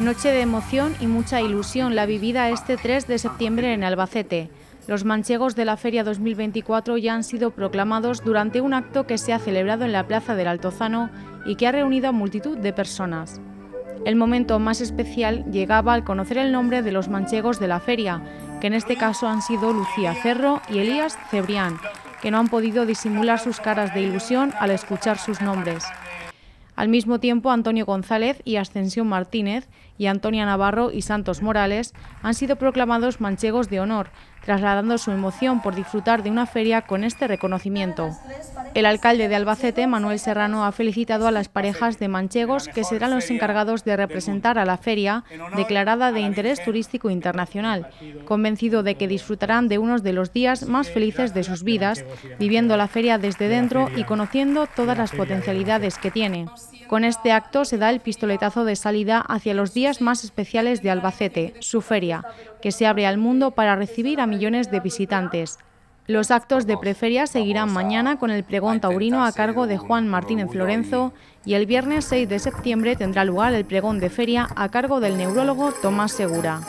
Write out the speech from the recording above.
Noche de emoción y mucha ilusión la vivida este 3 de septiembre en Albacete. Los manchegos de la Feria 2024 ya han sido proclamados durante un acto que se ha celebrado en la Plaza del Altozano y que ha reunido a multitud de personas. El momento más especial llegaba al conocer el nombre de los manchegos de la feria, que en este caso han sido Lucía Cerro y Elías Cebrián, que no han podido disimular sus caras de ilusión al escuchar sus nombres. Al mismo tiempo, Antonio González y Ascensión Martínez y Antonia Navarro y Santos Morales han sido proclamados manchegos de honor, trasladando su emoción por disfrutar de una feria con este reconocimiento. El alcalde de Albacete, Manuel Serrano, ha felicitado a las parejas de manchegos que serán los encargados de representar a la feria declarada de interés turístico internacional, convencido de que disfrutarán de unos de los días más felices de sus vidas, viviendo la feria desde dentro y conociendo todas las potencialidades que tiene. Con este acto se da el pistoletazo de salida hacia los días más especiales de Albacete, su feria, que se abre al mundo para recibir a millones de visitantes. Los actos de preferia seguirán mañana con el pregón taurino a cargo de Juan Martínez Lorenzo y el viernes 6 de septiembre tendrá lugar el pregón de feria a cargo del neurólogo Tomás Segura.